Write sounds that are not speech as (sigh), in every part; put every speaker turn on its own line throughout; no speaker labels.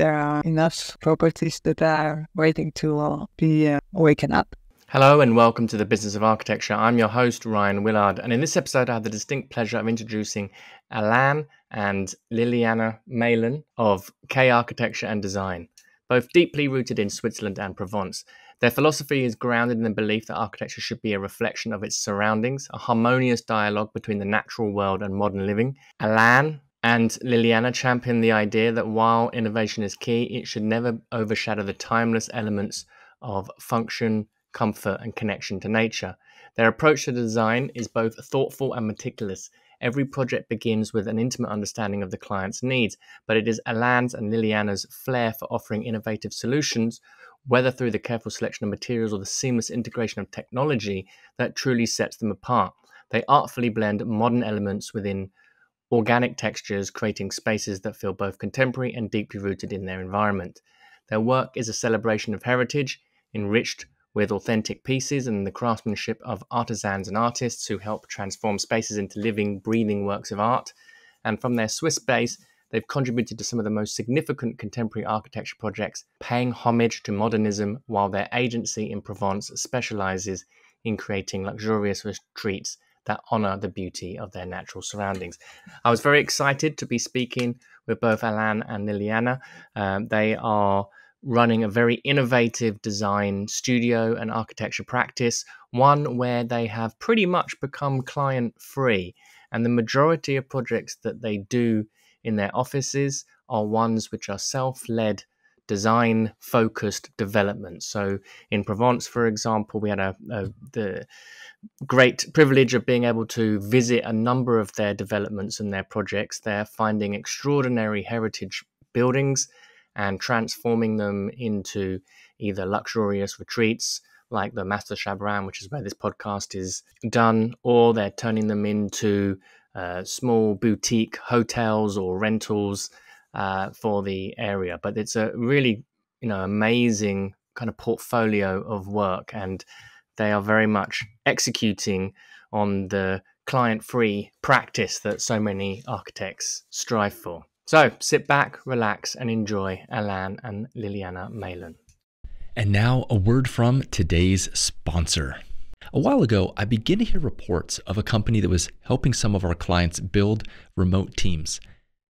there are enough properties that are waiting to uh, be uh, waken up.
Hello and welcome to the Business of Architecture. I'm your host, Rion Willard, and in this episode, I have the distinct pleasure of introducing Alain and Liliana Meylan of K Architecture and Design, both deeply rooted in Switzerland and Provence. Their philosophy is grounded in the belief that architecture should be a reflection of its surroundings, a harmonious dialogue between the natural world and modern living. Alain and Liliana championed the idea that while innovation is key, it should never overshadow the timeless elements of function, comfort, and connection to nature. Their approach to design is both thoughtful and meticulous. Every project begins with an intimate understanding of the client's needs, but it is Alain's and Liliana's flair for offering innovative solutions, whether through the careful selection of materials or the seamless integration of technology, that truly sets them apart. They artfully blend modern elements within organic textures, creating spaces that feel both contemporary and deeply rooted in their environment. Their work is a celebration of heritage, enriched with authentic pieces and the craftsmanship of artisans and artists who help transform spaces into living, breathing works of art. And from their Swiss base, they've contributed to some of the most significant contemporary architecture projects, paying homage to modernism, while their agency in Provence specializes in creating luxurious retreats that honor the beauty of their natural surroundings. I was very excited to be speaking with both Alain and Liliana. Um, they are running a very innovative design studio and architecture practice, one where they have pretty much become client free. And the majority of projects that they do in their offices are ones which are self led design focused development. So in Provence, for example, we had a, a, the great privilege of being able to visit a number of their developments and their projects. They're finding extraordinary heritage buildings and transforming them into either luxurious retreats like the Mas de Chabran, which is where this podcast is done, or they're turning them into uh, small boutique hotels or rentals uh, for the area. But it's a really, you know, amazing kind of portfolio of work, and they are very much executing on the client-free practice that so many architects strive for. So sit back, relax, and enjoy Alain and Liliana Meylan.
And now, a word from today's sponsor. A while ago, I began to hear reports of a company that was helping some of our clients build remote teams.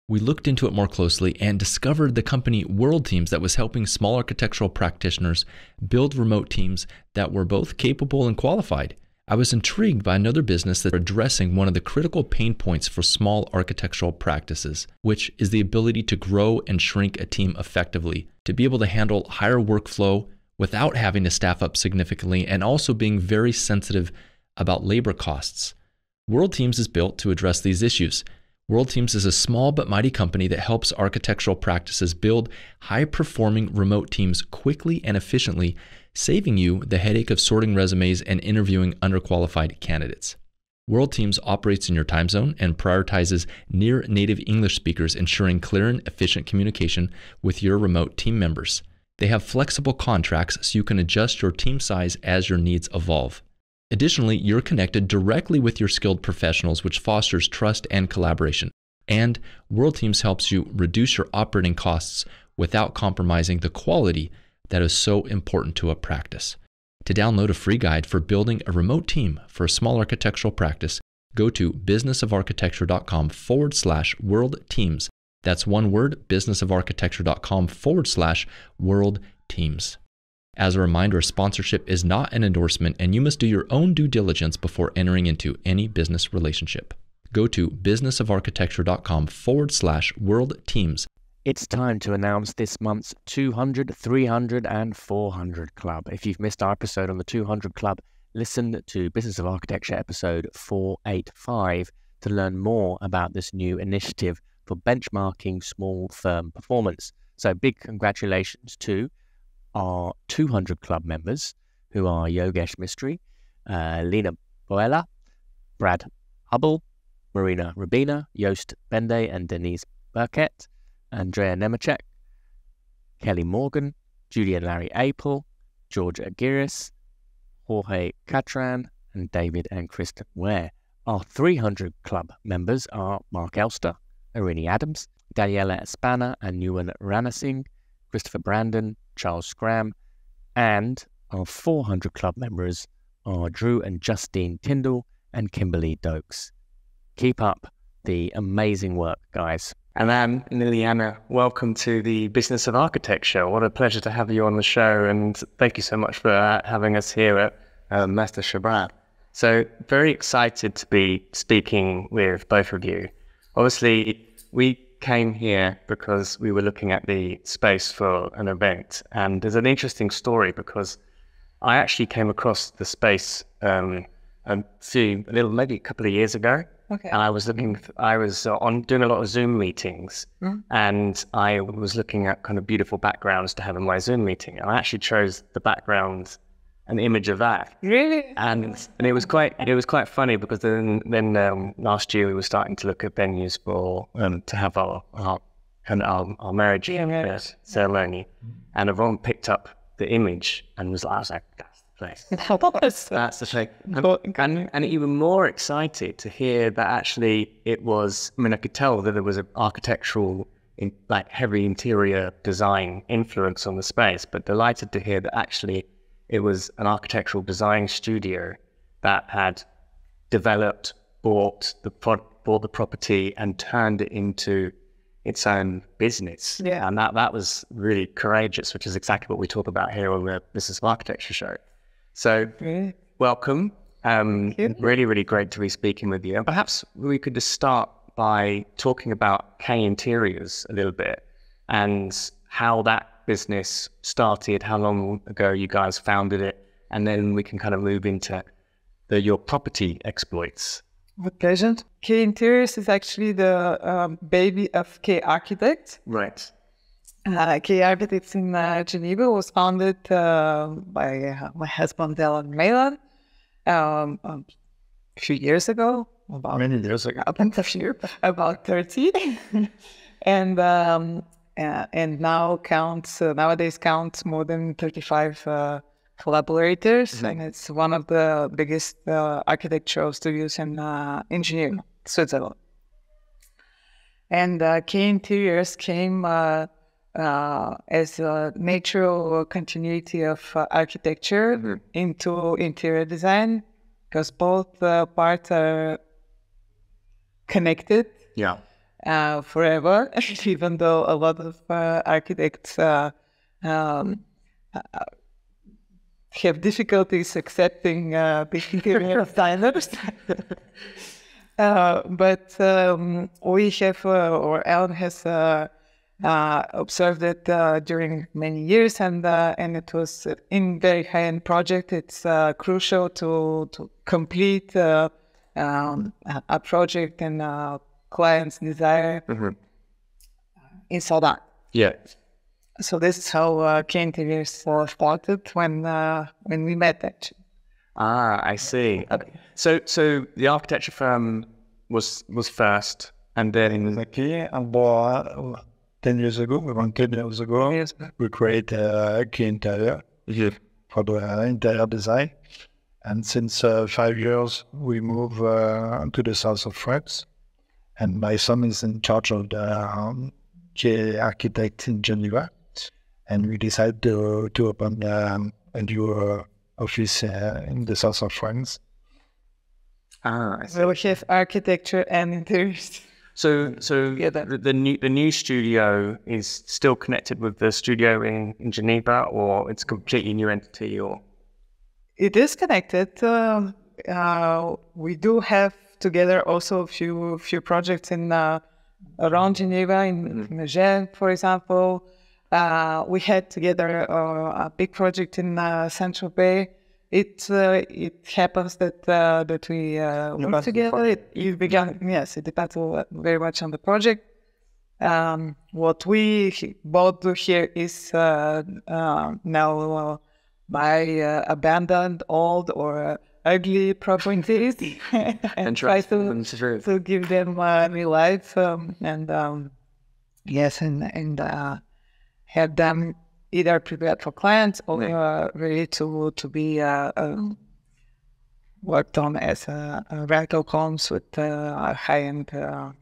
We looked into it more closely and discovered the company World Teams that was helping small architectural practitioners build remote teams that were both capable and qualified. I was intrigued by another business that addressing one of the critical pain points for small architectural practices, which is the ability to grow and shrink a team effectively, to be able to handle higher workflow without having to staff up significantly and also being very sensitive about labor costs. World Teams is built to address these issues. World Teams is a small but mighty company that helps architectural practices build high performing remote teams quickly and efficiently saving you the headache of sorting resumes and interviewing underqualified candidates. World Teams operates in your time zone and prioritizes near native English speakers, ensuring clear and efficient communication with your remote team members. They have flexible contracts so you can adjust your team size as your needs evolve. Additionally, you're connected directly with your skilled professionals, which fosters trust and collaboration. And World Teams helps you reduce your operating costs without compromising the quality that is so important to a practice. To download a free guide for building a remote team for a small architectural practice, go to businessofarchitecture.com forward slash world teams. That's one word, businessofarchitecture.com forward slash world teams. As a reminder, sponsorship is not an endorsement, and you must do your own due diligence before entering into any business relationship. Go to businessofarchitecture.com forward slash world teams
it's time to announce this month's 200, 300, and 400 Club. If you've missed our episode on the 200 Club, listen to Business of Architecture episode 485 to learn more about this new initiative for benchmarking small firm performance. So, big congratulations to our 200 Club members who are Yogesh Mistry, uh, Lena Boella, Brad Hubble, Marina Rubina, Joost Bende, and Denise Burkett. Andrea Nemechek, Kelly Morgan, Julian Larry Apel, George Agiris, Jorge Catran, and David and Kristen Ware. Our 300 Club members are Mark Elster, Irini Adams,
Daniela Espana and Ewan Ranasingh, Christopher Brandon, Charles Scram, and our 400 Club members are Drew and Justine Tyndall and Kimberly Dokes. Keep up the amazing work, guys.
Alain, Liliana, welcome to the Business of Architecture. What a pleasure to have you on the show, and thank you so much for uh, having us here at uh, Mas de Chabran. So, very excited to be speaking with both of you. Obviously, we came here because we were looking at the space for an event, and there's an interesting story because I actually came across the space um, a few, a little, maybe a couple of years ago.
Okay.
And I was looking, I was uh, on doing a lot of Zoom meetings,
Mhm.
and I was looking at kind of beautiful backgrounds to have in my Zoom meeting. And I actually chose the background, an image of that,
Really?
and and it was quite it was quite funny because then then um, last year we were starting to look at venues for um, to have our our of our, our marriage
Yeah,
uh, ceremony, and everyone picked up the image and was like, like, that's the place. (laughs)
That's
That's the thing. And, and, and even more excited to hear that actually it was, I mean, I could tell that there was an architectural, in, like heavy interior design influence on the space, but delighted to hear that actually it was an architectural design studio that had developed, bought the, pro- bought the property and turned it into its own business.
Yeah.
And that, that was really courageous, which is exactly what we talk about here on the Business of Architecture show. So
Really?
welcome. Um, really, really great to be speaking with you. And perhaps we could just start by talking about K Interiors a little bit and how that business started, how long ago you guys founded it, and then we can kind of move into the, your property exploits.
With pleasure. K Interiors is actually the um, baby of K Architect.
Right.
Uh, K Architects in uh, Geneva was founded uh, by uh, my husband Alain Meylan um, um, a few years ago. About
many years ago. (laughs)
about about thirty, and um, uh, and now counts uh, nowadays counts more than thirty five uh, collaborators, and it's one of the biggest uh, architectural studios in uh, in Switzerland. And uh, K Interiors came uh, uh, as a natural continuity of uh, architecture into interior design, because both uh, parts are connected
Yeah.
Uh, forever, (laughs) even though a lot of uh, architects uh, um, uh, have difficulties accepting uh, the (laughs) interior designers. (laughs) uh, but um, we have, uh, or Alain has uh, uh, observed it uh, during many years, and uh, and it was in very high-end project. It's uh, crucial to to complete uh, um, a, a project and uh, client's desire is all that.
Yeah.
So this is how uh, K Interiors uh, started when uh, when we met actually.
Ah, I see. Okay. So, so the architecture firm was was first, and then
Exactly. And uh, 10 years ago, around 10 years ago,
Yes.
we created a key interior for the uh, interior design. And since uh, five years, we move uh, to the south of France. And my son is in charge of the um, K architect in Geneva. And we decided to, to open um, a new uh, office uh, in the south of France.
ah, I see.
So we have architecture and interiors.
So, so
Yeah, that-
the, the new the new studio is still connected with the studio in, in Geneva, or it's a completely new entity, or
It is connected. Um, uh, we do have together also a few few projects in uh, around Geneva, in Megève, for example. Uh, we had together uh, a big project in uh, Central Bay. It uh, it happens that uh, that we uh, work
Depends on the
together. It, it began yes, it depends very much on the project. Um, what we both do here is uh, uh, now uh, buy uh, abandoned, old, or uh, ugly properties (laughs) and (laughs) try to to give them uh, new life um, and um, yes, and and uh, have them either prepared for clients or uh, ready to to be uh, um, worked on as a, a rental homes with uh, high end uh,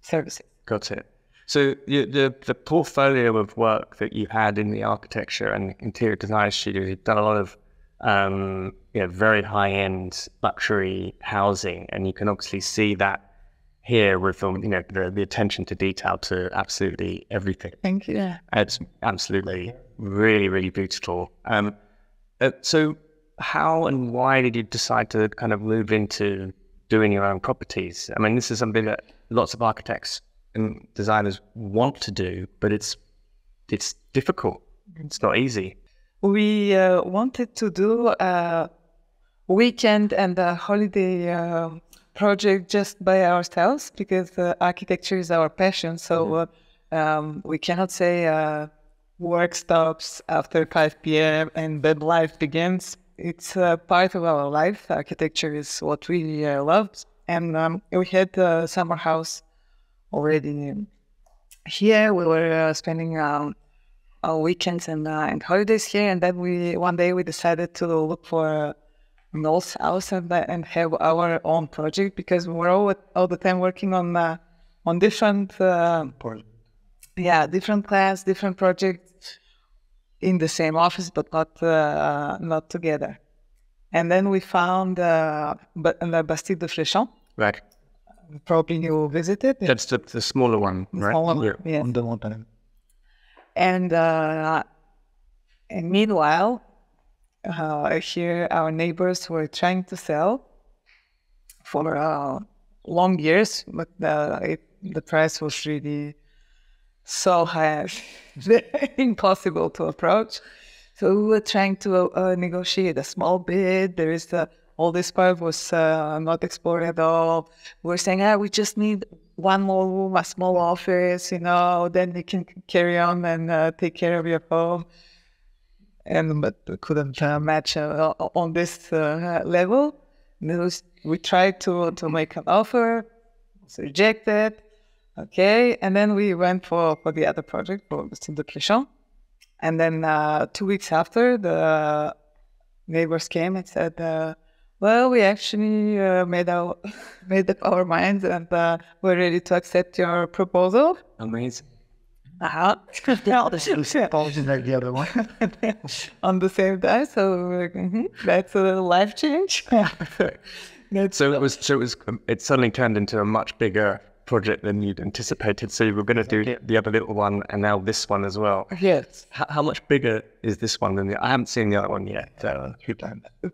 services.
got it. So you, the the portfolio of work that you had in the architecture and interior design studio, you've done a lot of um, you know, very high end luxury housing, and you can obviously see that here with um, you know the, the attention to detail to absolutely everything.
Thank you.
It's absolutely really really beautiful. Um, uh, so how and why did you decide to kind of move into doing your own properties? I mean, this is something that lots of architects and designers want to do, but it's it's difficult. It's not easy.
We uh, wanted to do a weekend and a holiday uh, project just by ourselves because uh, architecture is our passion. So mm-hmm. um, we cannot say uh, work stops after 5 p.m. and then life begins. It's uh, part of our life. Architecture is what we uh, love. And um, we had a summer house already here. We were uh, spending um, our weekends and, uh, and holidays here. And then we one day we decided to look for an old house and, uh, and have our own project because we were all, all the time working on uh, on different yeah different plans, different projects in the same office, but not uh, not together. And then we found uh, the Bastide de Fléchon.
Right.
Probably you visited.
That's the, the smaller one, right?
Smaller, yeah. On the mountain. And uh, and meanwhile, uh, here our neighbors were trying to sell for uh, long years, but it, the price was really so high, (laughs) impossible to approach. So we were trying to uh, negotiate a small bid. There is the all this part was uh, not explored at all. We are saying, ah, we just need one more room, a small office, you know, then you can carry on and uh, take care of your home. And but couldn't uh, match uh, on this uh, level. Was, we tried to to make an offer, was rejected. Okay, and then we went for, for the other project for the Clichy. And then uh, two weeks after, the neighbors came and said, uh, "Well, we actually uh, made our (laughs) made up our minds, and uh, we're ready to accept your proposal."
Amazing.
Uh-huh. (laughs)
yeah, the same (laughs) like the other one.
On the same time, so mm-hmm, that's a life change.
so it was. So it was. It suddenly turned into a much bigger project than you'd anticipated. So you were going to do the other little one and now this one as well.
Yes.
How, how much bigger is this one than the I haven't seen the other one yet. So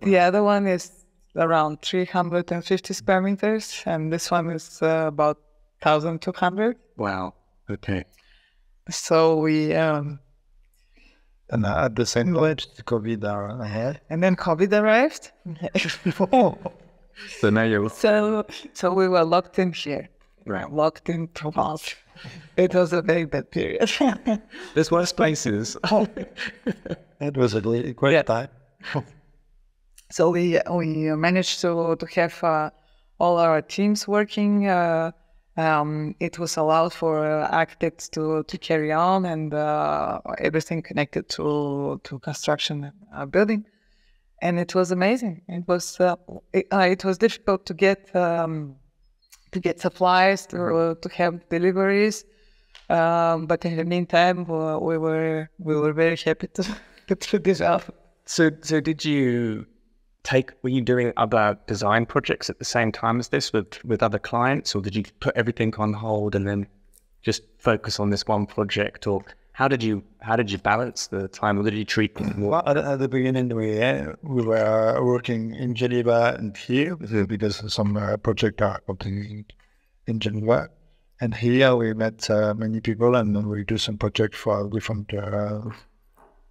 the other one is around 350 square meters and this one is uh, about 1,200.
Wow. Okay.
So we... Um,
and at the same time, COVID arrived.
And then COVID arrived. (laughs)
so now you're...
So, so we were locked in here
right.
locked in Provence. It was a very bad period.
There's worse places.
it (laughs) was a great yeah. time. (laughs)
so we we managed to to have uh, all our teams working. Uh, um, it was allowed for uh, architects to, to carry on and uh, everything connected to to construction uh, building, and it was amazing. It was it, it was difficult to get. Um, to get supplies, to, to have deliveries. Um, but in the meantime, we were we were very happy to (laughs) to do this out.
So, so did you take? Were you doing other design projects at the same time as this with with other clients, or did you put everything on hold and then just focus on this one project? Or how did you how did you balance the time? Or did you treat?
Well, at, at, the beginning, we uh, we were working in Geneva and here because some uh, projects are happening in Geneva. And here we met uh, many people, and we do some projects for different uh,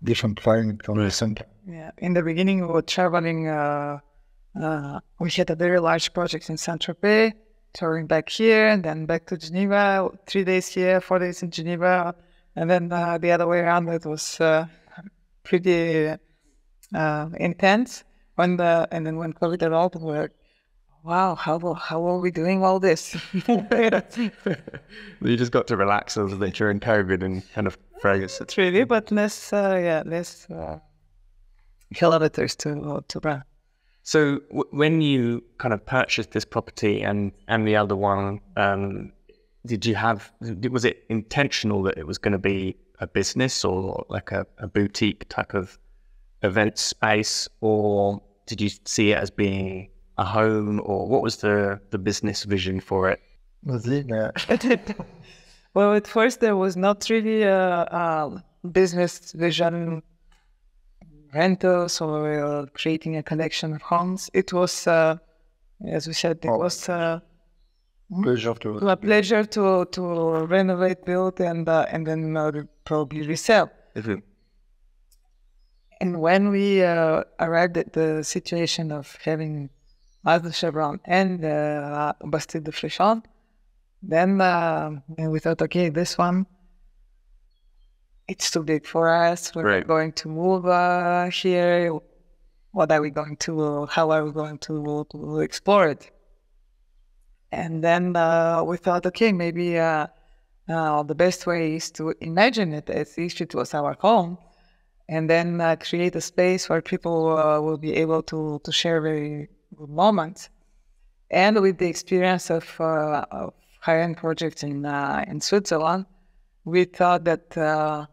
different clients on the center.
Yeah, in the beginning, we were traveling. Uh, uh, we had a very large project in Saint Tropez, touring back here, and then back to Geneva. Three days here, four days in Geneva and then uh, the other way around, it was uh, pretty uh, intense. When the and then when COVID arrived, we were, wow, how how are we doing all this? (laughs)
you just got to relax a little bit during COVID and kind of focus.
It's really, but less, uh, yeah, less uh, kilometers to to run.
So w- when you kind of purchased this property and and the other one, um, did you have? Was it intentional that it was going to be a business or like a, a boutique type of event space, or did you see it as being a home, or what was the the business vision for it?
Was it? Uh, (laughs)
well, at first there was not really a, a business vision, rentals or uh, creating a collection of homes. It was, uh, as we said, it
Oh.
was uh,
pleasure to.
a pleasure to to renovate, build, and uh, and then uh, probably resell. And when we uh, arrived at the situation of having Mas de Chabran and uh, Bastide de Fléchon, then uh, we thought, okay, this one, it's too big for us. We're
Right.
going to move uh, here. What are we going to? How are we going to, to explore it? And then uh, we thought, okay, maybe uh, uh, the best way is to imagine it as if it was our home and then uh, create a space where people uh, will be able to, to share very good moments. And with the experience of, uh, of high-end projects in uh, in Switzerland, we thought that uh,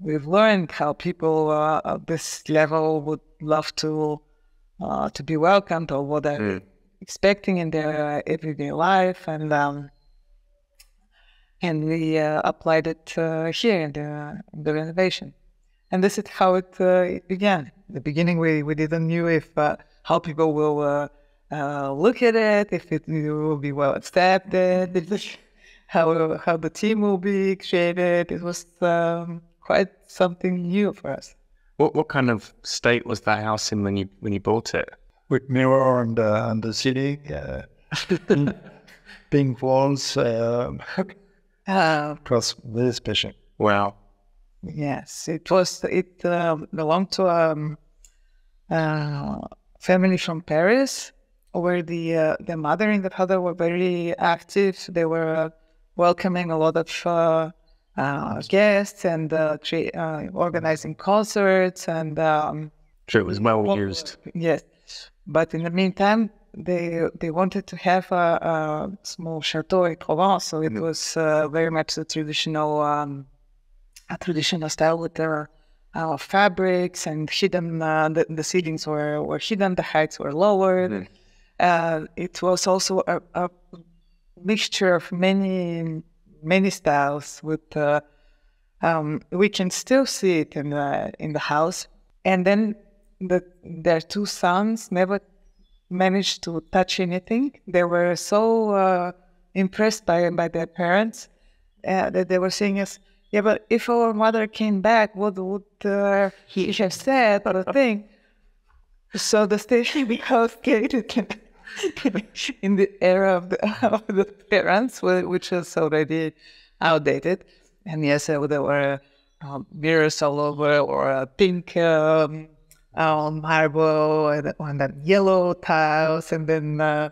we've learned how people uh, at this level would love to uh, to be welcomed or what they're expecting in their uh, everyday life, and um, and we uh, applied it uh, here in the, in the renovation. And this is how it, uh, it began. In the beginning, we, we didn't knew if uh, how people will uh, uh, look at it, if it will be well accepted, if how how the team will be created. It was um, quite something new for us.
What what kind of state was that house in when you when you bought it?
with mirror on the on the ceiling, uh, pink walls. Uh,
Uh,
it was very special.
Wow.
Yes, it was. It um, belonged to um, uh, family from Paris, where the uh, the mother and the father were very active. They were uh, welcoming a lot of uh, uh, guests and uh, uh, organizing concerts and um,
So it was well
well,
used.
Yes, but in the meantime, they they wanted to have a, a small chateau in Provence, so it was uh, very much the traditional um, a traditional style with the uh, fabrics and hidden. Uh, the, the ceilings were, were hidden, the heights were lowered. Uh, it was also a, a mixture of many many styles. With uh, um, we can still see it in the in the house, and then the their two sons never managed to touch anything. They were so uh, impressed by by their parents uh, that they were saying us, "Yeah, but if our mother came back, what would uh, he have said or (laughs) the thing?" So the station (laughs) becomes created (laughs) in the era of the, of the parents, which is already outdated. And yes, uh, there were um, mirrors all over, or a pink um, uh, marble, and, and then yellow tiles, and then uh,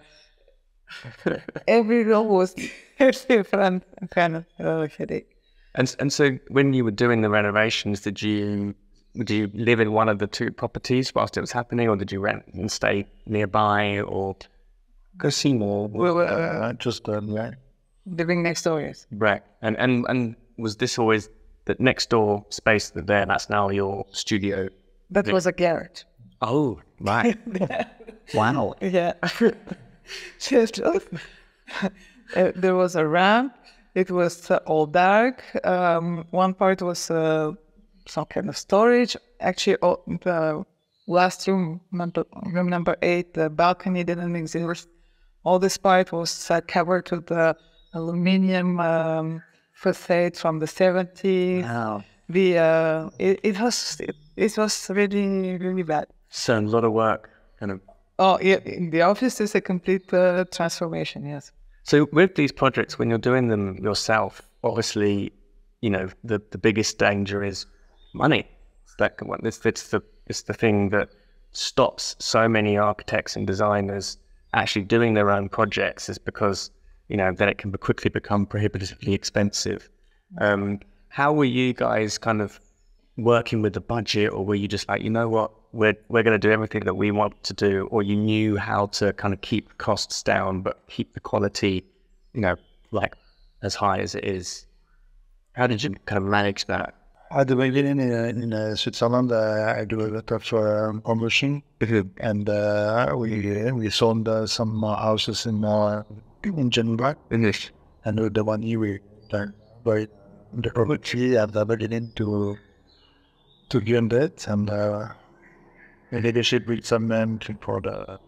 every room was different kind of uh, headache.
And and so when you were doing the renovations, did you did you live in one of the two properties whilst it was happening, or did you rent and stay nearby, or go see more?
We were uh,
just uh, yeah.
living next door, yes.
Right. And and and was this always the next door space that there? That's now your studio.
That was a garage.
Oh, right. (laughs) wow.
Yeah. (laughs) Just, (laughs) uh, there was a ramp. It was uh, all dark. Um, one part was uh, some kind of storage. Actually, all, the last room, number, room number eight, the balcony didn't exist. All this part was uh, covered with the aluminium um, facade from the 70s.
Wow.
The uh, it, it was it, it was really really bad.
So a lot of work, kind of.
Oh, yeah, the office is a complete uh, transformation. Yes.
So with these projects, when you're doing them yourself, obviously, you know the the biggest danger is money. It's what it's, it's the it's the thing that stops so many architects and designers actually doing their own projects is because you know then it can quickly become prohibitively expensive. Um, how were you guys kind of working with the budget, or were you just like, you know what, we're we're going to do everything that we want to do, or you knew how to kind of keep costs down but keep the quality, you know, like as high as it is. How did you kind of manage that?
At the beginning in, in uh, Switzerland, uh, I do a lot of uh, promotion, and uh, we we sold uh, some uh, houses in uh, in Geneva, and with the money we uh, buy the property at the beginning to to gain it, and uh, leadership with some men for the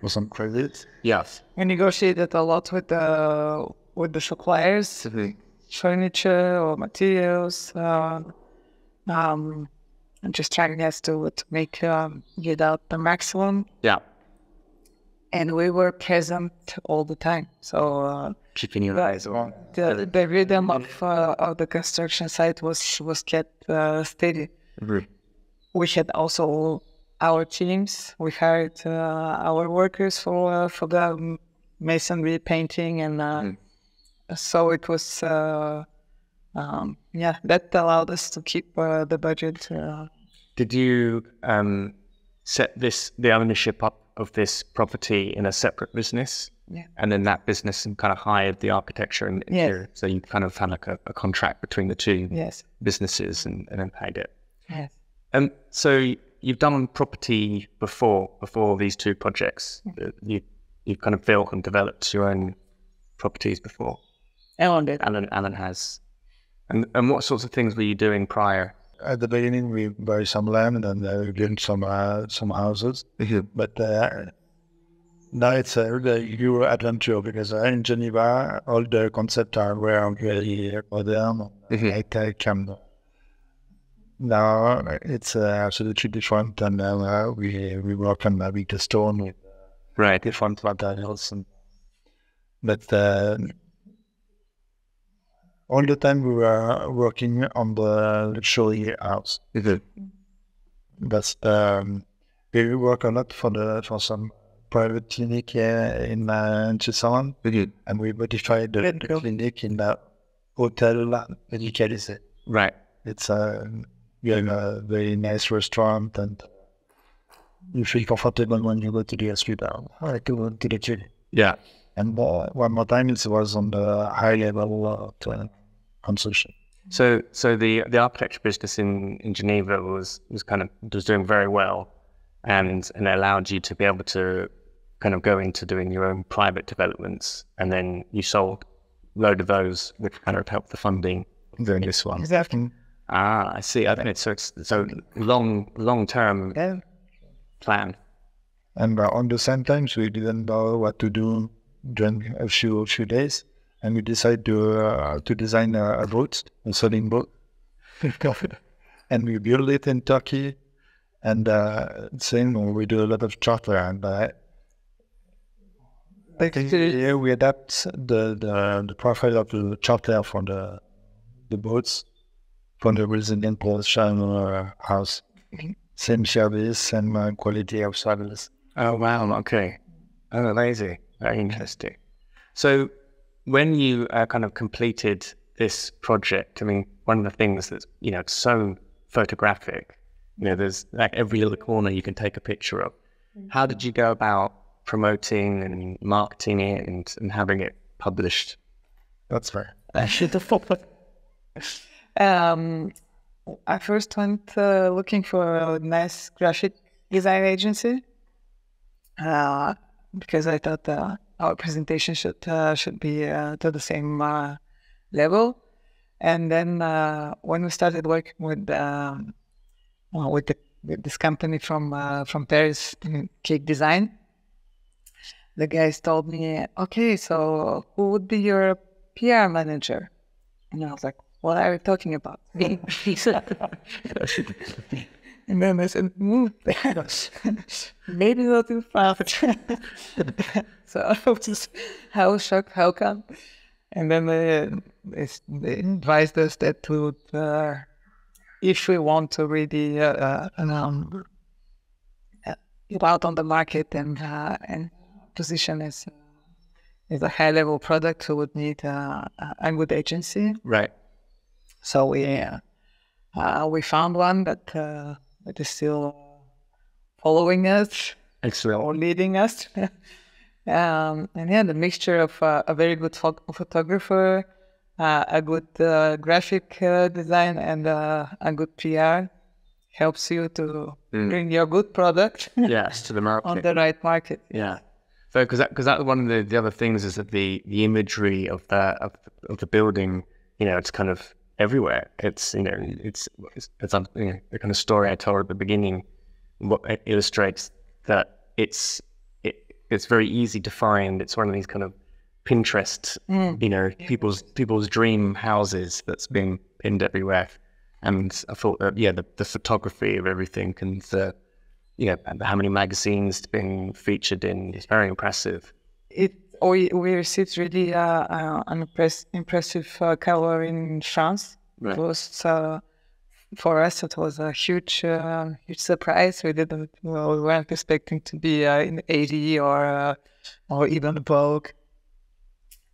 for some credit.
Yes.
We negotiated a lot with the with the suppliers, furniture or materials, uh, um, and just trying yes to to make um, get out the maximum.
Yeah.
And we were present all the time, so uh,
Keeping your eyes on.
the the rhythm of uh, of the construction site was was kept uh, steady. We had also our teams. We hired uh, our workers for uh, for the masonry painting, and uh, so it was. Uh, um, yeah, that allowed us to keep uh, the budget. Uh,
Did you um, set this the ownership up of this property in a separate business?
Yeah.
And then that business and kind of hired the architecture and
Yes.
interior. So you kind of had like a, a contract between the two
yes,
businesses and, and then paid it.
yes,
Um, so you've done property before, before these two projects. Uh, You you've kind of built and developed your own properties before.
I owned it.
Alain Alain has. And and what sorts of things were you doing prior?
At the beginning, we buy some land and uh, we build some uh, some houses. (laughs) But uh, now it's a really Euro adventure because uh, in Geneva, all the concepts are very, very modern, high tech, and now it's uh, absolutely different. And uh, we we work on uh, with the stone with
Right.
different materials. And, but uh, all the time we were working on the luxury house. That's um, we work a lot for the for some private clinic uh, in uh, Switzerland, and we modified the,
Very
the
cool.
clinic in the hotel médicalisé.
Right.
It's a we have a very nice restaurant, and you feel comfortable when you go to the hospital, or to go to the clinic.
Yeah.
And uh, one more time, it was on the high level uh, to consumption.
So so the the architecture business in, in Geneva was was kind of was doing very well and and it allowed you to be able to kind of go into doing your own private developments and then you sold a load of those which kind of helped the funding
Then this one.
Exactly.
Ah, I see. Okay, so it's so long long term
Yeah.
plan.
And uh, on the same time, we didn't know what to do during a few few days, and we decided to uh, to design a, a boat, a sailing boat, (laughs) and we built it in Turkey. And uh, same, we do a lot of charter, and uh, here we adapt the, the the profile of the charter for the the boats for the resident production uh, house. Same service, same uh, quality of service.
Oh wow, okay. Oh amazing. Very interesting. So when you uh, kind of completed this project, I mean, one of the things that's, you know, so photographic, you know, there's like every little corner you can take a picture of. How did you go about promoting and marketing it and, and having it published?
That's fair.
Um, I first went uh, looking for a nice graphic design agency uh, because I thought uh, our presentation should uh, should be uh, to the same uh, level. And then when we started working with um, uh, with, the, with this company from from Paris, Cake Design, the guys told me, "Okay, so who would be your PR manager?" And I was like, what are you talking about? (laughs) and then I said, mm, maybe not too fast. (laughs) so I was just, I was shocked, how come? And then they, they, they advised us that we would, uh, if we want to really uh, uh, um, uh, get out on the market and, uh, and position as, as a high level product, we would need uh, a good agency.
Right.
So we uh, uh, we found one that uh, that is still following us
Excellent.
or leading us, (laughs) Um, and yeah, the mixture of uh, a very good pho- photographer, uh, a good uh, graphic uh, design, and uh, a good PR helps you to bring your good product (laughs)
Yes, to the market.
on the right market.
Yeah. So, because that, because that one of the, the other things is that the, the imagery of the of, of the building, you know, it's kind of everywhere. It's you know, mm. it's it's, it's you know, the kind of story I told at the beginning. What it illustrates that it's it, it's very easy to find. It's one of these kind of Pinterest, mm. you know, people's people's dream houses that's being pinned everywhere. And I thought that yeah, the, the photography of everything and the you know, how many magazines it's been featured in. is very impressive.
It we we received really uh, uh, an impress, impressive uh, cover in France.
Right.
It was uh, for us. It was a huge uh, huge surprise. We didn't well, we weren't expecting to be uh, in AD or uh, or even Vogue.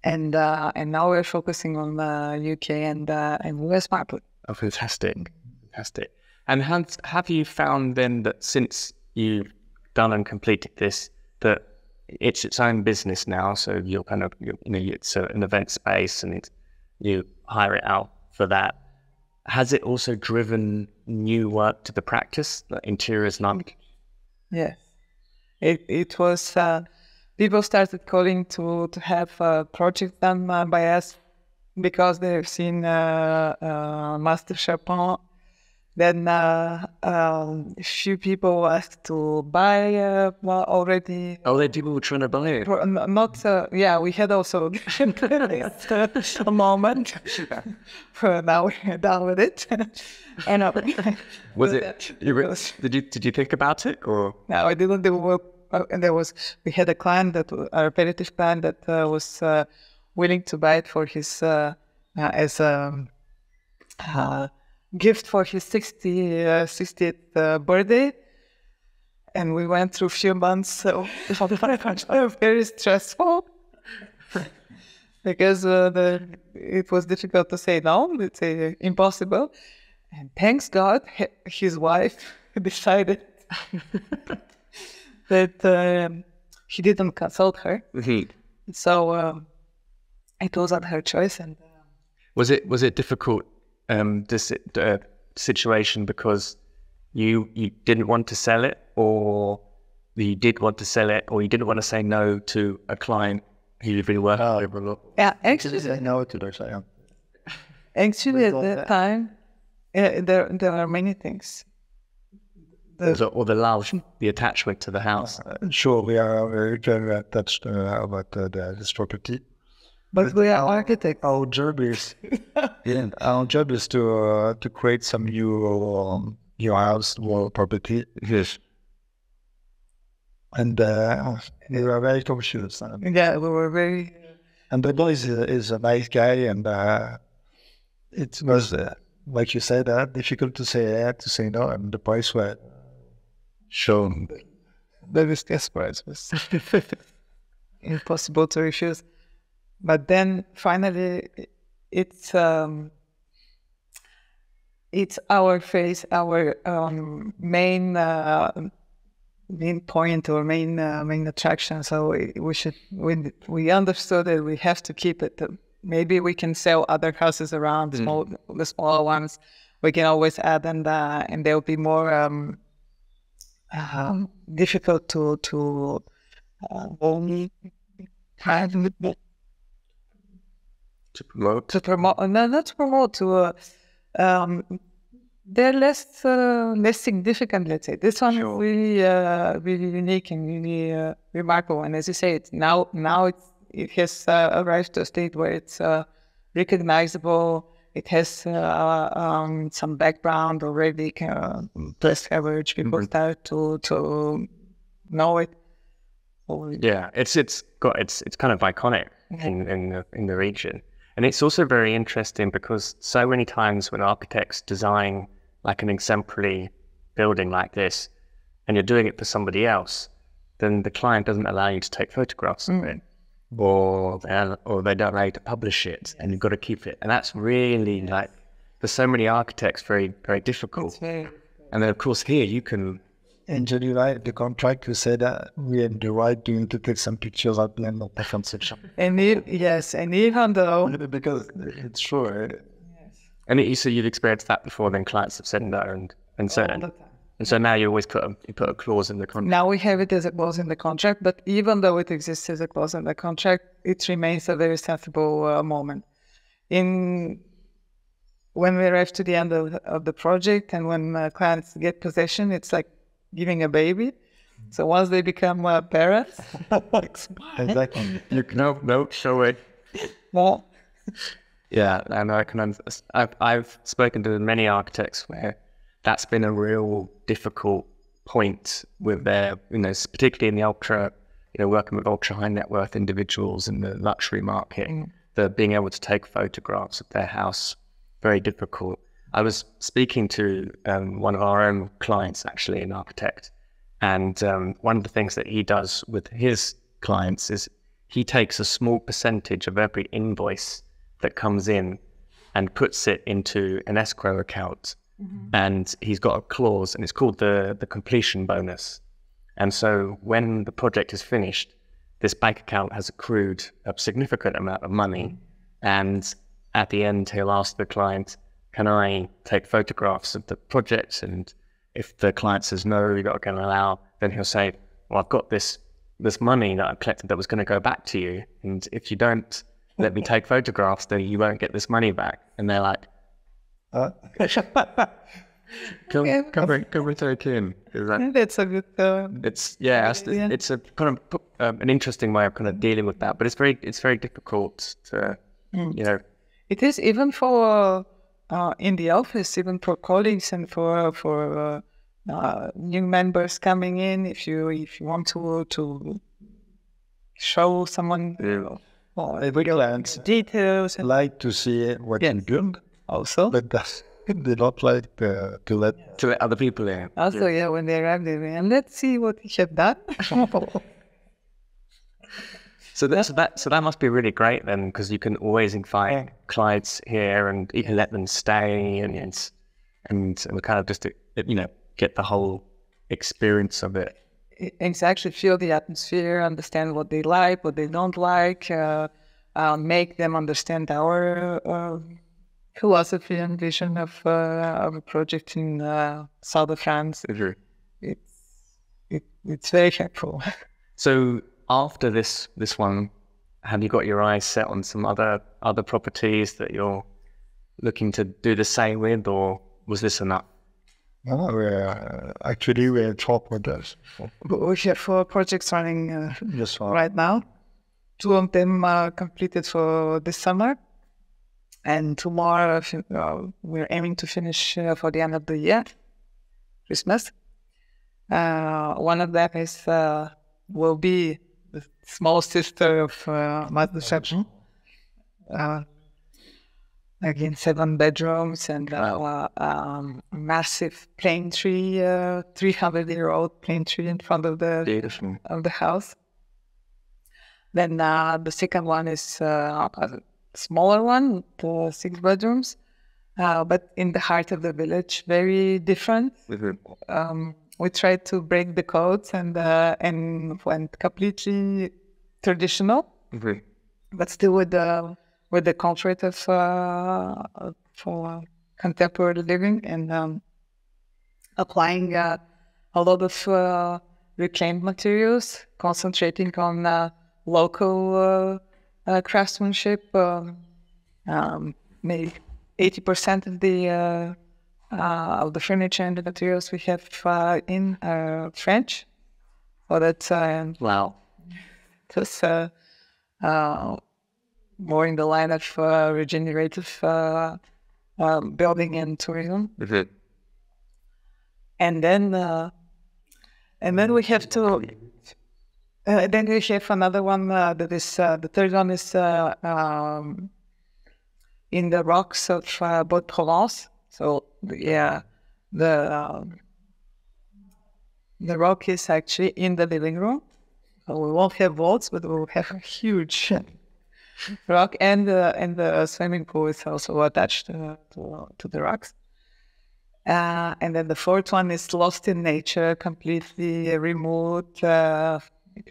And uh, and now we're focusing on the UK and uh, and US market.
Oh, fantastic. Fantastic. And have, have you found then that since you've done and completed this, that it's its own business now? So you're kind of, you know, it's an event space and it's, you hire it out for that. Has it also driven new work to the practice, like interiors and?
Yes, it it was. Uh, people started calling to to have a project done by us because they have seen uh, uh, Mas de Chabran. Then uh, um, a few people asked to buy uh, well, already.
Oh, people were trying to buy it.
Not uh, yeah, we had also (laughs) a (laughs) moment. (laughs) For now we're done with it. and uh,
Was it, you re- did you, did you think about it or?
no, I didn't do work. uh, And there was, we had a client that, a repetitive client that uh, was uh, willing to buy it for his, uh, uh, as a uh, gift for his 60, uh, 60th uh, birthday. And we went through a few months (laughs) so very stressful because uh, the, it was difficult to say no, it's uh, impossible. And thanks God, his wife (laughs) decided (laughs) that um, he didn't consult her. So um, it wasn't her choice. And uh,
Was it was it difficult um, this uh, situation because you you didn't want to sell it, or you did want to sell it, or you didn't want to say no to a client who you've been working
Oh.
with for a lot?
yeah, actually,
I know to the same.
actually at that
that.
time, yeah, there there are many things.
Or the, or the love, the attachment to the house.
Sure, we are very, very attached uh, about uh, the, this property.
But we are architects.
Our job is, yeah, our job is to uh, to create some new um, new house, new property. Yes. And uh, we are very conscious. And,
Yeah, we were very.
and the boy is a, is a nice guy, and uh, it was, uh, like you said, uh, difficult to say yeah, to say no, and the price were shown.
That is desperate. It was impossible to refuse. But then finally, it's um, it's our face, our um, main uh, main point or main uh, main attraction. So we, we should we we understood that we have to keep it. Uh, Maybe we can sell other houses around the small the smaller ones. We can always add and uh, and they'll be more. Um, um, difficult to to uh, only have
To promote.
to promote. No, not to promote. To uh, um, they're less uh, less significant. Let's say this one is really uh, really unique and really uh, remarkable. And as you say, it's now now it's it has uh, arrived to a state where it's uh, recognizable. It has uh, um, some background already. Uh, press coverage. People start to to know it.
Yeah, it's it's got it's it's kind of iconic in in the, in the region, and it's also very interesting because so many times when architects design like an exemplary building like this, and you're doing it for somebody else, then the client doesn't allow you to take photographs of hmm. it, or they- or they don't allow you to publish it, and you've got to keep it, and that's really like for so many architects very very difficult.
Very
And then, of course, here you can
in July, the contract, you said that we had the right to, to take some pictures at the end of the conception.
And e- yes, and even though
because it's true. eh?
And you so you've experienced that before, then clients have said no, and and so
all the
and, and so now you always put a you put a clause in the contract.
Now we have it as a clause in the contract, but even though it exists as a clause in the contract, it remains a very sensible uh, moment. In when we arrive to the end of, of the project and when uh, clients get possession, it's like giving a baby. So once they become uh, parents, (laughs)
Exactly.
You no no show it.
well,
Yeah, and I can. I've, I've spoken to many architects where that's been a real difficult point with their, you know, particularly in the ultra, you know, working with ultra high net worth individuals in the luxury market, the being able to take photographs of their house very difficult. I was speaking to um, one of our own clients, actually, an architect, and um, one of the things that he does with his clients is he takes a small percentage of every invoice that comes in and puts it into an escrow account. And he's got a clause, and it's called the, the completion bonus. And so when the project is finished, this bank account has accrued a significant amount of money. And at the end, he'll ask the client, Can I take photographs of the project? And if the client says no, you're not going to allow, then he'll say, Well, I've got this this money that I've collected that was going to go back to you. And if you don't let me take photographs, then you won't get this money back. And they're like,
Uh,
Come,
Yeah.
come, bring- come take in. Is that, (laughs)
that's a good. Uh,
it's yeah, it's,
Yeah.
it's a kind of um, an interesting way of kind of dealing with that, but it's very it's very difficult to you know
It is even for uh, in the office, even for colleagues and for for uh, uh, new members coming in. If you if you want to to show someone
Yeah.
well,
every client
details and
like to see what you
Yes.
do,
also (laughs)
but that's- they don't like uh, to let
to let other people in.
also yeah when they arrive they and let's see what you have done. (laughs) (laughs)
So that, so that so that must be really great then, because you can always invite clients here and you can let them stay and and and we kind of just you know get the whole experience of it.
exactly feel the atmosphere, understand what they like, what they don't like, uh, uh, make them understand our uh, philosophy and vision of, uh, of a project in uh, south of France. It's it, it's very helpful. (laughs)
So after this this one, have you got your eyes set on some other other properties that you're looking to do the same with, or was this enough?
No, we're, uh, actually we have four projects.
We have four projects running uh,
Just
right now. Two of them are completed for this summer, and two more uh, we're aiming to finish uh, for the end of the year, Christmas. Uh, one of them is uh, will be the small sister of uh, Mas de Chabran. Uh, again, seven bedrooms and uh, um, massive plane tree, uh, 300 year old plane tree in front of the
Beautiful.
of the house. Then uh, the second one is uh, a smaller one, the six bedrooms, uh, but in the heart of the village, very different. Um, we tried to break the codes and uh, and went completely traditional, but still with the with the comfort of uh, uh, contemporary living and um, applying uh, a lot of uh, reclaimed materials, concentrating on uh, local uh, uh, craftsmanship. Um, um, maybe eighty percent of the of the furniture and the materials we have uh, in uh, French, so that's uh,
Wow.
uh, uh, more in the line of uh, regenerative uh, um, building and tourism and then uh, and then we have to uh, then we have another one uh, that is uh, the third one is uh, um, in the rocks of uh, Baux Provence. So yeah, the um, the rock is actually in the living room. So we won't have walls, but we'll have a huge (laughs) rock, and the and the swimming pool is also attached uh, to to the rocks. Uh, and then the fourth one is lost in nature, completely remote, uh,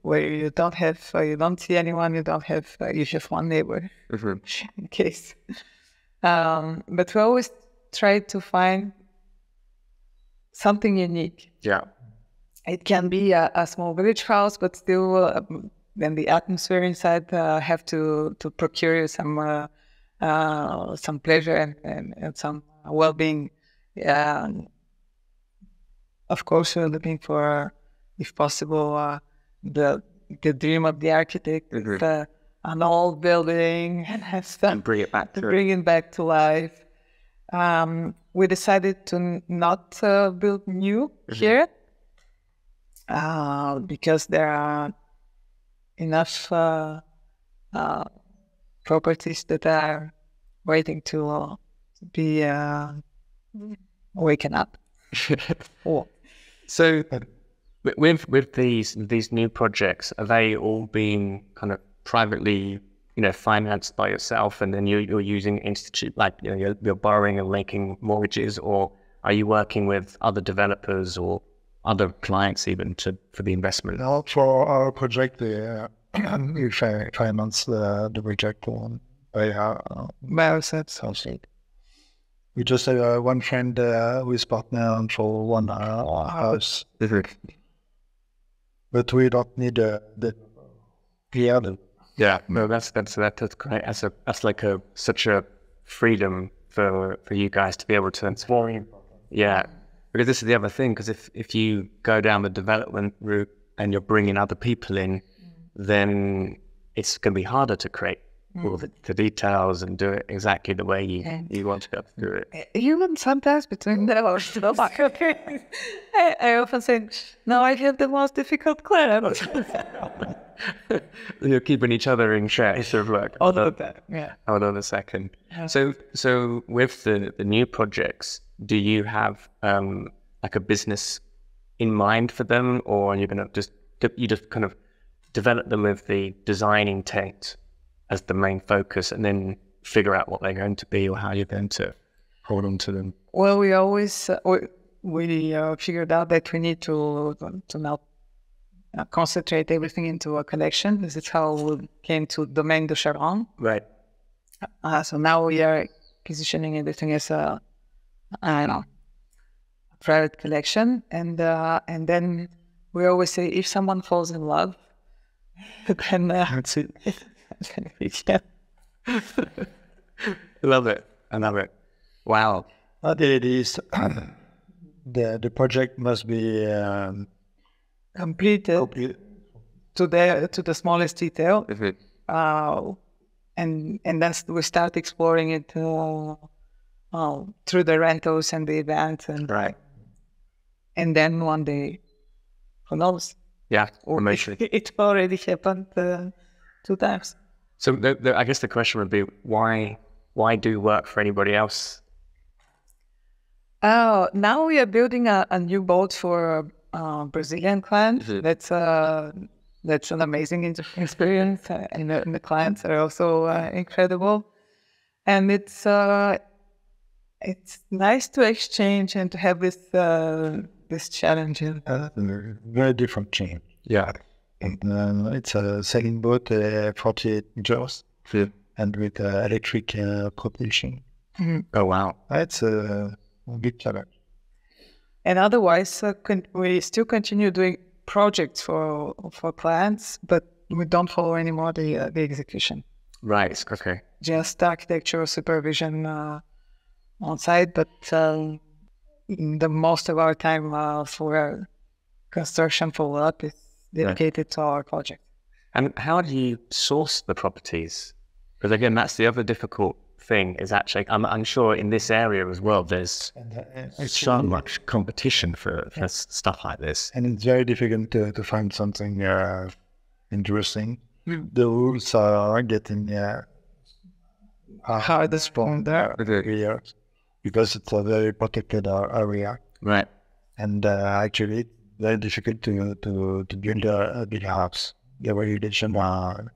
where you don't have, uh, you don't see anyone, you don't have, uh, you have one neighbor (laughs) in case. Um, but we always try to find something unique.
Yeah.
It can be a, a small village house, but still, uh, then the atmosphere inside uh, have to to procure you some uh, uh, some pleasure and, and, and some well-being. Yeah, of course, we're looking for, if possible, uh, the the dream of the architect,
Mhm.
uh, an old building and have some
And bring it back
to
to
bring it back to life. Um, we decided to not uh, build new here uh, because there are enough uh, uh, properties that are waiting to uh, be uh, waken up. (laughs) Oh.
So, with with these these new projects, are they all being kind of privately, you know, financed by yourself, and then you, you're using institute like you know, you're, you're borrowing and making mortgages, or are you working with other developers or other clients even to for the investment?
Now, for our project, uh, (clears throat) we fi- finance the, the project on by uh,
ourselves.
We just have uh, one friend uh, who is partner for one uh, house, but we don't need uh, the yeah, the
Yeah, no, that's that's that's great. That's a that's like a such a freedom for for you guys to be able to. Transform. Yeah, because this is the other thing. Because if if you go down the development route and you're bringing other people in, then it's going to be harder to create all mm. the, the details and do it exactly the way you you want to do it.
Uh, Even sometimes between the (laughs) I, I often say, no, I have the most difficult client. (laughs) (laughs)
You're keeping each other in check. Sort of like,
All of that. Yeah.
Hold on a second. So, so with the, the new projects, do you have um, like a business in mind for them, or are you going to just you just kind of develop them with the design intent as the main focus, and then figure out what they're going to be or how you're going to hold on to them?
Well, we always uh, we, we uh, figured out that we need to to now uh, concentrate everything into a collection. This is how we came to Domaine de Charon.
Right.
Uh, so now we are positioning everything as a I don't know a private collection, and uh, and then we always say if someone falls in love, (laughs) then uh, (laughs)
That's it. (laughs)
yeah.
I love it. I love it. Wow.
But it is (clears throat) the the project must be um,
completed
complete.
to the to the smallest detail.
If it,
uh, and and then we start exploring it uh, uh, through the rentals and the events, and
right.
and then one day, who knows?
Yeah. (laughs)
It, it already happened uh, two times.
So the, the, I guess the question would be why why do work for anybody else?
Oh, now we are building a, a new boat for uh, Brazilian clients.
Mhm.
That's uh, that's an amazing experience, uh, and, the, and the clients are also uh, incredible. And it's uh, it's nice to exchange and to have this uh, this challenge. in-
Uh, very different change.
Yeah.
And, uh, it's a sailing boat, uh, 48 meters, and with uh, electric uh, propulsion.
Oh wow.
that's a big challenge.
And otherwise, uh, con- we still continue doing projects for for clients, but we don't follow anymore the uh, the execution.
Right. Okay.
just architectural supervision uh, on site, but um, the most of our time uh, for construction follow up is dedicated to our project.
And how do you source the properties? Because again, that's the other difficult thing. Is actually I'm, I'm sure in this area as well. There's
And, uh,
it's so much competition for, for s- stuff like this.
and it's very difficult to, to find something uh, interesting. The rules are getting uh,
Hardest point there.
here because it's a very protected uh, area.
Right.
And uh, actually, very difficult to, to, to build a, a big house. The regulation are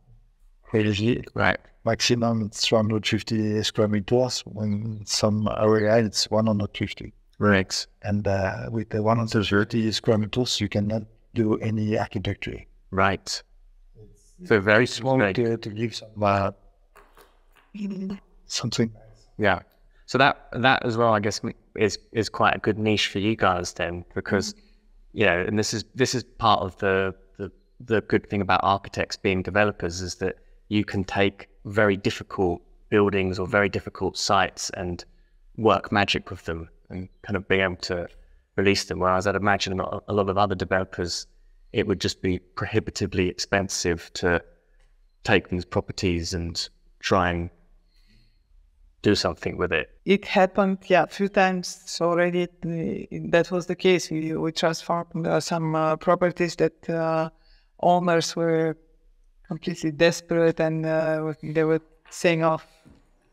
crazy.
Right.
Maximum it's 150 square meters. When some area it's 150.
Right.
And uh, with the 130 square meters, you cannot do any architecture.
Right. So very small.
To, to give some uh, something.
Yeah. So that that as well, I guess, is is quite a good niche for you guys then, because you know, and this is this is part of the the the good thing about architects being developers is that you can take very difficult buildings or very difficult sites and work magic with them and kind of being able to release them. Whereas I'd imagine a lot of other developers, it would just be prohibitively expensive to take these properties and try and do something with it.
It happened, yeah, a few times already. That was the case. We, we transformed uh, some uh, properties that uh, owners were completely desperate and uh, they were saying, "Oh,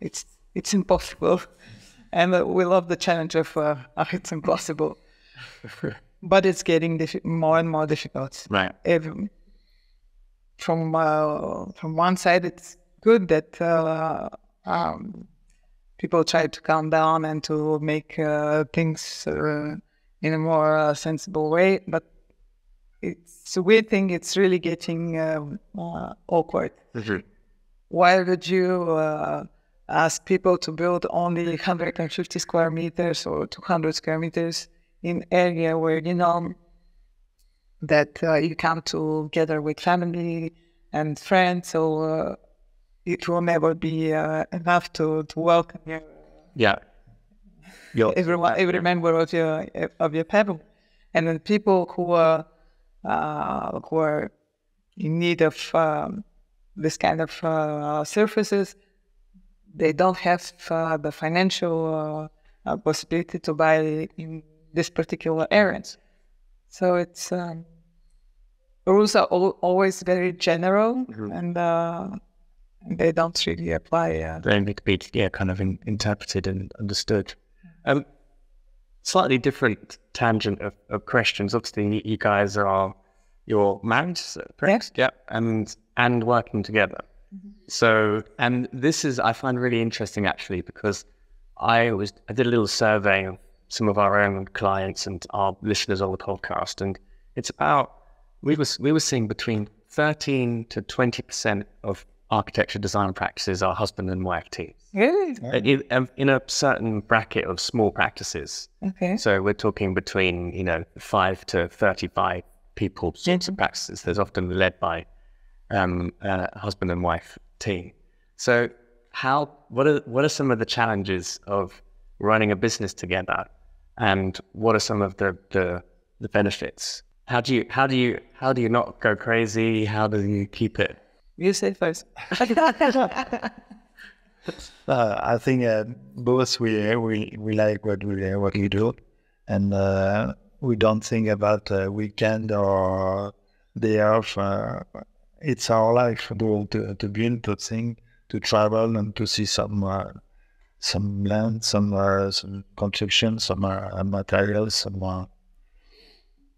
it's it's impossible," (laughs) and uh, we love the challenge of uh, (laughs) oh, it's impossible, (laughs) but it's getting more and more difficult.
Right.
From from one side, it's good that. Um, people try to calm down and to make uh, things uh, in a more uh, sensible way. But it's a weird thing. It's really getting um, uh, awkward.
Mm-hmm.
Why would you uh, ask people to build only 150 square meters or 200 square meters in area where you know that uh, you come together with family and friends? So it will never be uh, enough to, to welcome you.
Yeah.
Your, everyone, every member of your of your family, and then people who are uh, who are in need of um, this kind of uh, services, they don't have uh, the financial uh, uh, possibility to buy in this particular areas. So it's um, rules are always very general mm-hmm. and they don't really apply. Uh,
they need to be yeah, kind of in, interpreted and understood. Um, slightly different tangent of, of questions. Obviously, you guys are you're married, correct?
Yeah.
and and working together. Mm-hmm. So, and this is I find really interesting actually because I was I did a little survey of some of our own clients and our listeners on the podcast, and it's about we was we were seeing between thirteen to twenty percent of architecture design practices are husband and wife teams.
Really?
In, um, in, a certain bracket of small practices.
Okay.
So we're talking between, you know, five to 35 people sorts of practices. There's often led by um, a husband and wife team. So how, what are, what are some of the challenges of running a business together? And what are some of the, the, the benefits? How do you, how do you, how do you not go crazy? How do you keep it
you say first. (laughs) (laughs) (laughs)
uh, I think uh, both we we we like what we what we do, and uh, we don't think about weekend or day off. Uh, it's our life to to to build, to think, to travel, and to see some uh, some land, some uh, some construction, some materials, some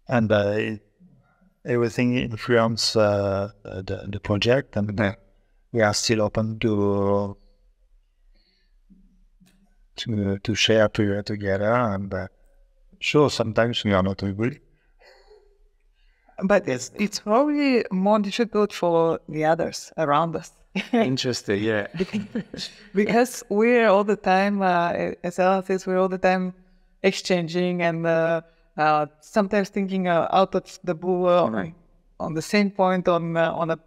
and everything influence uh, the, the project and yeah. we are still open to to to share to, together and uh, sure sometimes we are not agree
but it's it's probably more difficult for the others around us. (laughs)
Interesting yeah. (laughs)
Because we're all the time uh, as artists we're all the time exchanging and uh, uh, sometimes thinking uh, out of the blue uh, on the same point on uh, on a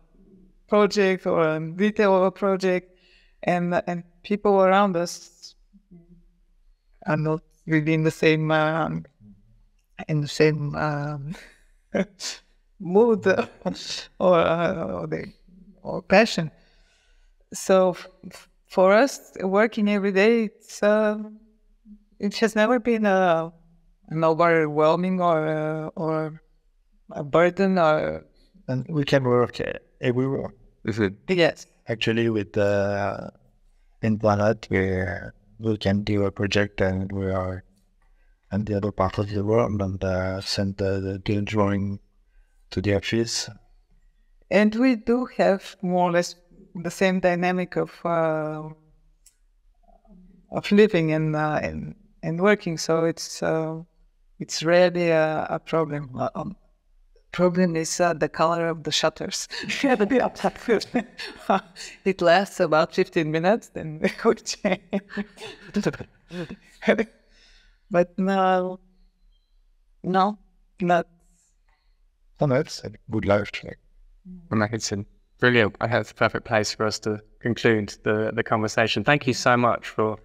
project or a detail of a project, and and people around us are not really in the same um, in the same um, (laughs) mood (laughs) or uh, or, the, or passion. So f- for us, working every day, it's uh, it has never been a an overwhelming or uh, or a burden or
and we can work everywhere.
Yes.
Actually, with uh, in Planet, we we can do a project and we are in the other part of the world and uh, send the, the drawing to the office.
And we do have more or less the same dynamic of uh, of living in, uh, in and working. So it's uh, it's really a, a problem. Uh, um, problem is uh, the color of the shutters. (laughs) (laughs) it lasts about 15 minutes, then (laughs) we change. but no, no, not.
Oh, that's a good life check.
Amazing. Brilliant. I have the perfect place for us to conclude the, the conversation. Thank you so much for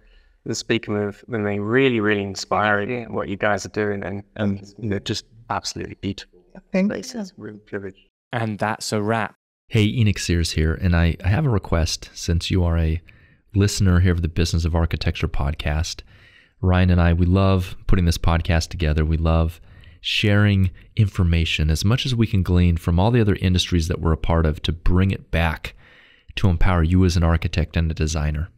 the speaking with, with me. Really, really inspiring yeah. what you guys are doing and, and you know, just absolutely beautiful.
Thank you.
Real privilege. And that's a wrap.
Hey, Enoch Sears here, and I, I have a request since you are a listener here of the Business of Architecture podcast. Rion and I, we love putting this podcast together. We love sharing information as much as we can glean from all the other industries that we're a part of to bring it back to empower you as an architect and a designer.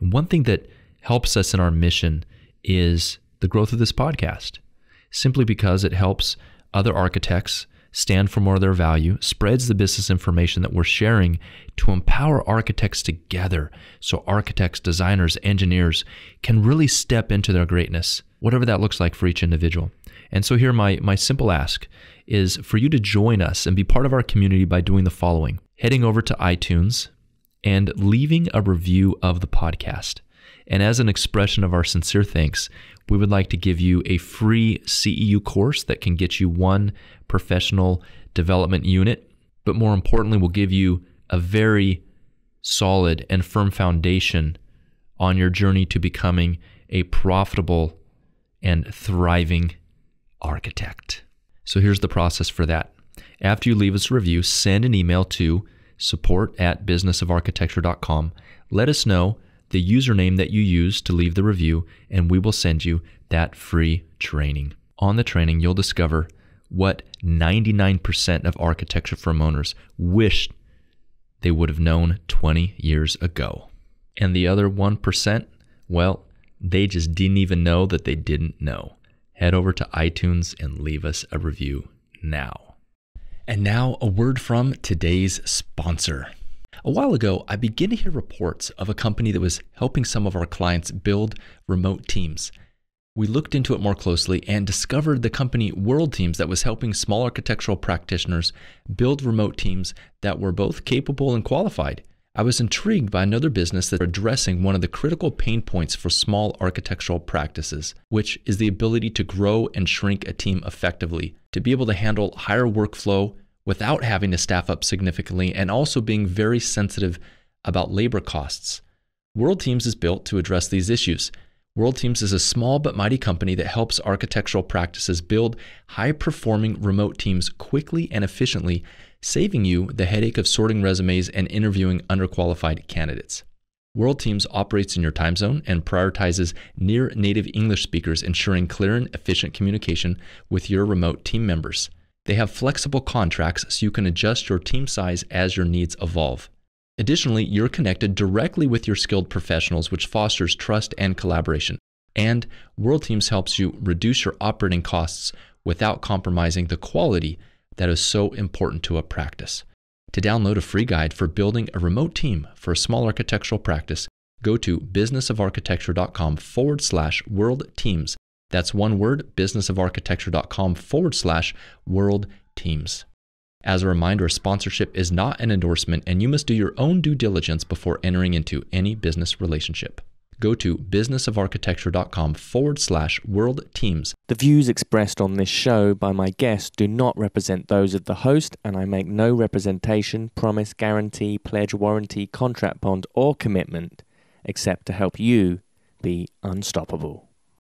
And one thing that helps us in our mission is the growth of this podcast, simply because it helps other architects stand for more of their value, spreads the business information that we're sharing to empower architects together so architects, designers, engineers can really step into their greatness, whatever that looks like for each individual. And so here my my simple ask is for you to join us and be part of our community by doing the following. Heading over to iTunes and leaving a review of the podcast. And as an expression of our sincere thanks, we would like to give you a free CEU course that can get you one professional development unit, but more importantly, we'll give you a very solid and firm foundation on your journey to becoming a profitable and thriving architect. So here's the process for that. After you leave us a review, send an email to support at businessofarchitecture.com. Let us know the username that you use to leave the review, and we will send you that free training. On the training, you'll discover what 99% of architecture firm owners wish they would have known 20 years ago. And the other 1%, well, they just didn't even know that they didn't know. Head over to iTunes and leave us a review now. And now, a word from today's sponsor. A while ago, I began to hear reports of a company that was helping some of our clients build remote teams. We looked into it more closely and discovered the company World Teams that was helping small architectural practitioners build remote teams that were both capable and qualified. I was intrigued by another business that addressing one of the critical pain points for small architectural practices, which is the ability to grow and shrink a team effectively, to be able to handle higher workflow without having to staff up significantly and also being very sensitive about labor costs. World Teams is built to address these issues. World Teams is a small but mighty company that helps architectural practices build high performing remote teams quickly and efficiently, saving you the headache of sorting resumes and interviewing underqualified candidates. World Teams operates in your time zone and prioritizes near native English speakers, ensuring clear and efficient communication with your remote team members. They have flexible contracts so you can adjust your team size as your needs evolve. Additionally, you're connected directly with your skilled professionals, which fosters trust and collaboration. And World Teams helps you reduce your operating costs without compromising the quality that is so important to a practice. To download a free guide for building a remote team for a small architectural practice, go to businessofarchitecture.com forward slash world teams that's one word, businessofarchitecture.com forward slash world teams. As a reminder, sponsorship is not an endorsement, and you must do your own due diligence before entering into any business relationship. Go to businessofarchitecture.com forward slash world teams.
The views expressed on this show by my guests do not represent those of the host, and I make no representation, promise, guarantee, pledge, warranty, contract bond, or commitment except to help you be unstoppable.